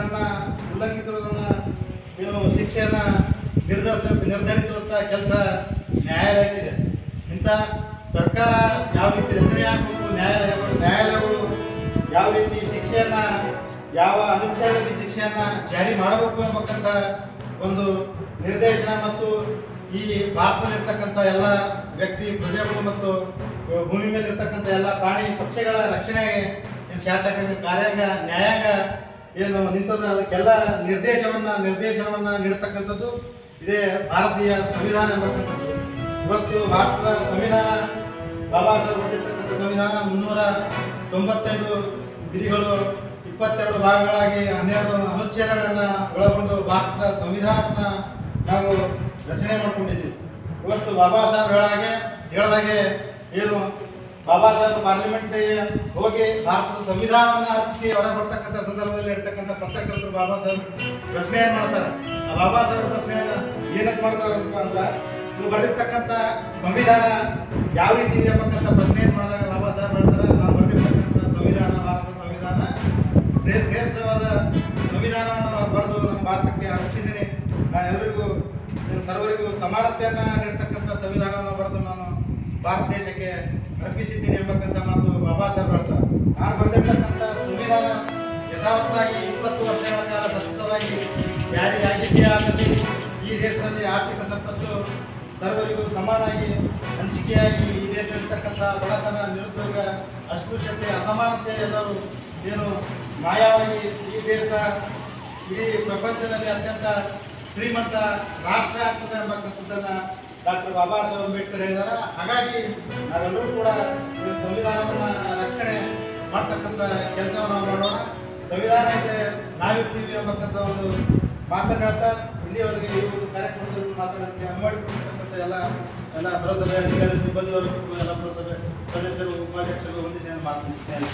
ಅದನ್ನ ಉಲ್ಲಂಘಿಸಿರುವುದನ್ನ ಏನು ಶಿಕ್ಷೆಯನ್ನ ನಿರ್ಧರಿಸ, ನಿರ್ಧರಿಸುವಂತ ಕೆಲಸ ನ್ಯಾಯಾಲಯಕ್ಕಿದೆ. ಇಂಥ ಸರ್ಕಾರ ಯಾವ ರೀತಿ ರಚನೆ ಆಗಬೇಕು ನ್ಯಾಯಾಲಯಗಳು ನ್ಯಾಯಾಲಯಗಳು ಯಾವ ರೀತಿ ಶಿಕ್ಷೆಯನ್ನ, ಯಾವ ಅನುಚ್ಛೇದದಲ್ಲಿ ಶಿಕ್ಷೆಯನ್ನ ಜಾರಿ ಮಾಡಬೇಕು ಎಂಬಕ್ಕಂತ ಒಂದು ನಿರ್ದೇಶನ ಮತ್ತು ಈ ಭಾರತದಲ್ಲಿರ್ತಕ್ಕಂಥ ಎಲ್ಲ ವ್ಯಕ್ತಿ, ಪ್ರಜೆಗಳು ಮತ್ತು ಭೂಮಿ ಮೇಲೆ ಇರ್ತಕ್ಕಂಥ ಎಲ್ಲ ಪ್ರಾಣಿ ಪಕ್ಷಿಗಳ ರಕ್ಷಣೆಗೆ ಶಾಸಕ ಶಾಸಕಾಂಗ ಕಾರ್ಯಾಂಗ, ನ್ಯಾಯಾಂಗ ಏನು ನಿಂತದ ಅದಕ್ಕೆಲ್ಲ ನಿರ್ದೇಶವನ್ನ, ನಿರ್ದೇಶನವನ್ನ ನೀಡತಕ್ಕಂಥದ್ದು ಇದೇ ಭಾರತೀಯ ಸಂವಿಧಾನ ಎಂಬತಕ್ಕಂಥದ್ದು ಇವತ್ತು ಭಾರತದ ಸಂವಿಧಾನ, ಬಾಬಾ ಸಾಹೇಬ್ ಹೊರಡಿರ್ತಕ್ಕಂಥ ಸಂವಿಧಾನ ಮುನ್ನೂರ ತೊಂಬತ್ತೈದು ವಿಧಿಗಳು ಇಪ್ಪತ್ತೆರಡು ಭಾಗಗಳಾಗಿ ಹನ್ನೆರಡು ಅನುಚ್ಛೇದಗಳನ್ನು ಒಳಗೊಂಡು ಭಾರತದ ಸಂವಿಧಾನ ನಾವು ರಚನೆ ಮಾಡಿಕೊಂಡಿದ್ದೀವಿ. ಇವತ್ತು ಬಾಬಾ ಸಾಹೇಬ್ ಹೇಳಾಗೆ ಹೇಳಿದಾಗೆ ಏನು ಬಾಬಾ ಸಾಹೇಬ್ ಪಾರ್ಲಿಮೆಂಟ್ ಹೋಗಿ ಭಾರತದ ಸಂವಿಧಾನವನ್ನ ಅರ್ಪಿಸಿ ಅವರ ಬರ್ತಕ್ಕಂಥ ಸಂದರ್ಭದಲ್ಲಿ ಇರ್ತಕ್ಕಂಥ ಪತ್ರಕರ್ತರು ಬಾಬಾ ಸಾಹೇಬ್ ಪ್ರಶ್ನೆಯನ್ನು ಮಾಡ್ತಾರೆ? ಆ ಬಾಬಾ ಸಾಹೇಬ್ ಪ್ರಶ್ನೆಯನ್ನ ಏನಕ್ಕೆ ಮಾಡ್ತಾರೆ ಅಂತ ನೀವು ಬರೆದಿರ್ತಕ್ಕಂಥ ಸಂವಿಧಾನ ಯಾವ ರೀತಿ ಇದೆ ಪ್ರಶ್ನೆ ಪ್ರಶ್ನೆಯನ್ನು ಮಾಡಿದಾಗ ಬಾಬಾ ಸಾಹೇಬ್ ಹೇಳ್ತಾರೆ, ನಾವು ಬರೆದಿರ್ತಕ್ಕಂಥ ಸಂವಿಧಾನ ಭಾರತದ ಸಂವಿಧಾನ ಶ್ರೇ- ಶ್ರೇಷ್ಠವಾದ ಸಂವಿಧಾನವನ್ನು ಬರೆದು ನಮ್ಮ ಭಾರತಕ್ಕೆ ಅರ್ಪಿಸಿದ್ದೀನಿ ನಾನು ಎಲ್ಲರಿಗೂ ಸರ್ವರಿಗೂ ಸಮಾನತೆಯನ್ನು ನೀಡ್ತಕ್ಕಂಥ ಸಂವಿಧಾನವನ್ನು ಬರೆದು ನಾನು ಭಾರತ ದೇಶಕ್ಕೆ ಅರ್ಪಿಸಿದ್ದೀನಿ ಎಂಬಕ್ಕಂಥ ಮಾತು ಬಾಬಾ ಸಾಹೇಬ್ ಹೇಳ್ತಾರೆ ನಾನು ಬಂದಿರತಕ್ಕಂಥ ಸಂವಿಧಾನ ಯಥಾವತ್ತಾಗಿ ಇಪ್ಪತ್ತು ವರ್ಷಗಳ ಕಾಲ ಸತತವಾಗಿ ಜಾರಿಯಾಗಿದ್ದೇ ಆಗಲಿ, ಈ ದೇಶದಲ್ಲಿ ಆರ್ಥಿಕ ಸಂಪತ್ತು ಸರ್ವರಿಗೂ ಸಮಾನಾಗಿ, ಹಂಚಿಕೆಯಾಗಿ ಈ ದೇಶದಲ್ಲಿರ್ತಕ್ಕಂಥ ಬಡತನ, ನಿರುದ್ಯೋಗ, ಅಸ್ಪೃಶ್ಯತೆ, ಅಸಮಾನತೆ ಎಲ್ಲರೂ ಏನು ಮಾಯವಾಗಿ ಈ ದೇಶ, ಇಡೀ ಪ್ರಪಂಚದಲ್ಲಿ ಅತ್ಯಂತ ಶ್ರೀಮಂತ ರಾಷ್ಟ್ರ ಆಗ್ತದೆ ಎಂಬಕ್ಕಂಥದ್ದನ್ನ ಡಾಕ್ಟರ್ ಬಾಬಾ ಸಾಹೇಬ್ ಅಂಬೇಡ್ಕರ್ ಹೇಳಿದಾರ. ಹಾಗಾಗಿ ನಾವೆಲ್ಲರೂ ಕೂಡ ಸಂವಿಧಾನವನ್ನ ರಕ್ಷಣೆ ಮಾಡ್ತಕ್ಕಂಥ ಕೆಲಸವನ್ನು ಮಾಡೋಣ. ಸಂವಿಧಾನ ಇದ್ರೆ ನಾವಿರ್ತೀವಿ ಎಂಬಕ್ಕಂಥ ಒಂದು ಮಾತನ್ನು ಹೇಳ್ತಾ ಇಲ್ಲಿಯವರೆಗೆ ಈ ಒಂದು ಕಾರ್ಯಕ್ರಮದಲ್ಲಿ ಮಾತಾಡೋದಕ್ಕೆ ಅನುಮಾಡಿಕೊಂಡಿರ್ತಕ್ಕಂಥ ಎಲ್ಲ ಎಲ್ಲ ಪುರಸಭೆ ಅಧಿಕಾರಿ ಸಿಬ್ಬಂದಿವರೆಗೂ ಎಲ್ಲ ಪುರಸಭೆ ಸದಸ್ಯರು, ಉಪಾಧ್ಯಕ್ಷರು ಹೊಂದಿಸಿ ಮಾತನಾಡ್ತೇನೆ